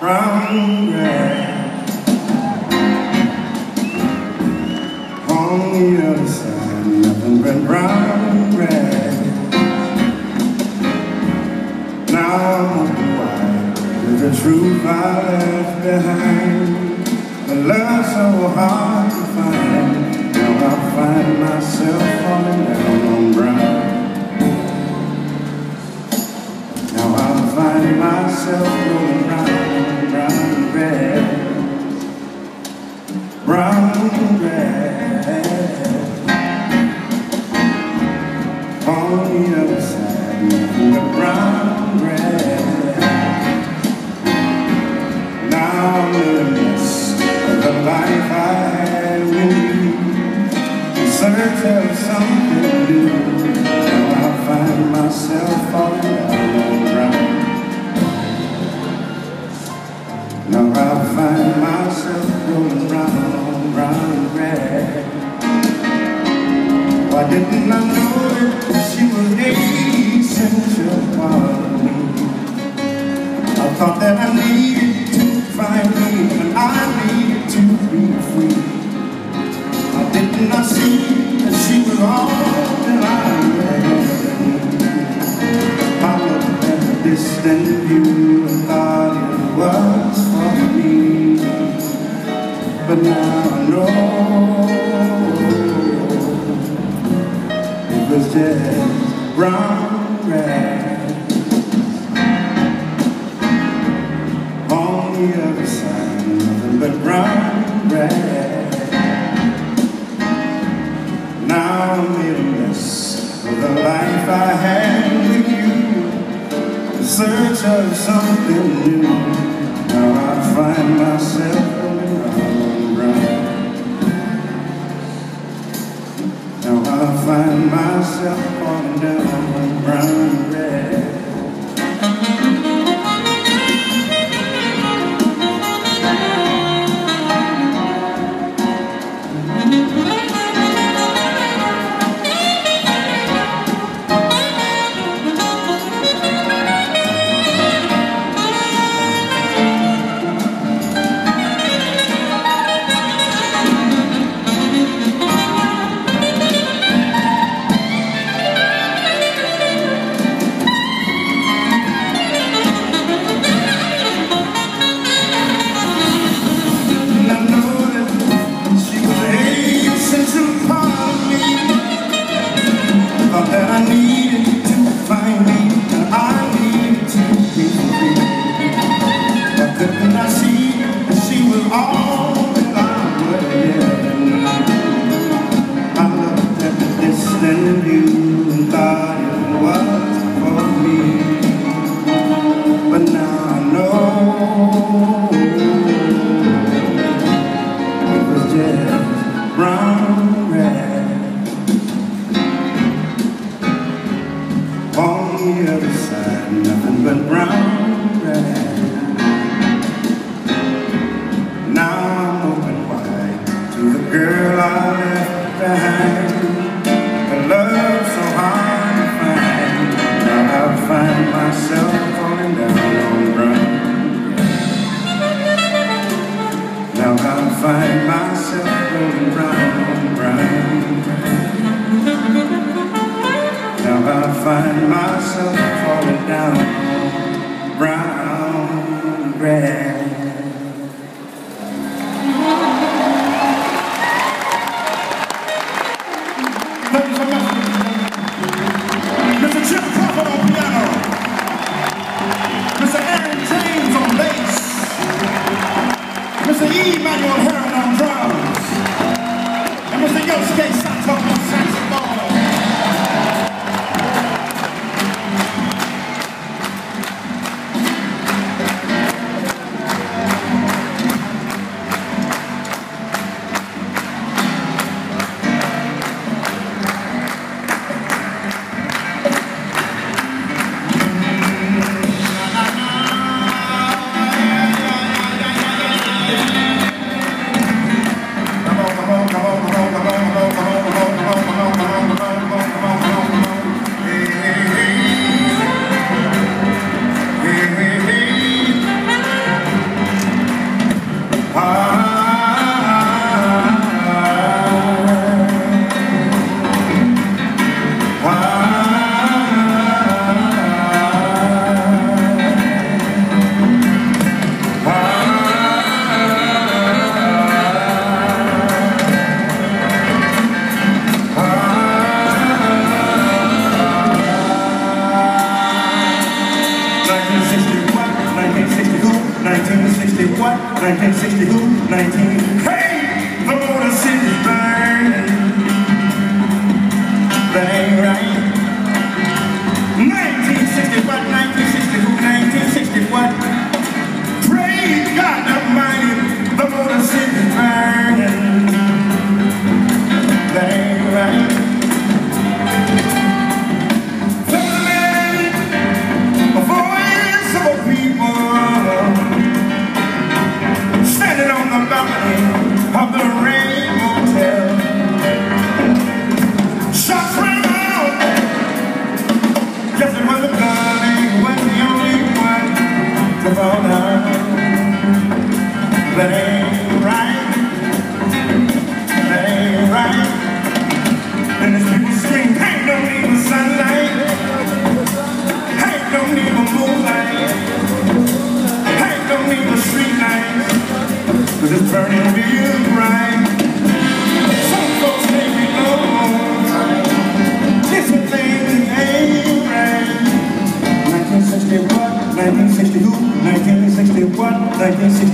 brown on the other side, nothing but brown grass. Now white with the truth I left behind. The love so hard myself rolling round, brown grass, brown grass. On the other side, but brown grass. Now I'm in the midst of the life I had with you, in search of something new. Now I find myself myself rolling round on brown grass. Why didn't I know that she was a essential part of me? I thought that I needed to find me, and I needed to be free. I did not see that she was all that I had. I looked at the distant view and But now I know it was just brown grass. On the other side, nothing but brown grass. Now I'm in a mess of the life I had with you, in search of something new. Now I find myself myself on brown grass. The other side, nothing Mr. Emanuel Harrold on drums. And Mr. Yosuke Sato 1961, 1962, 19... Hey! 1961, 1960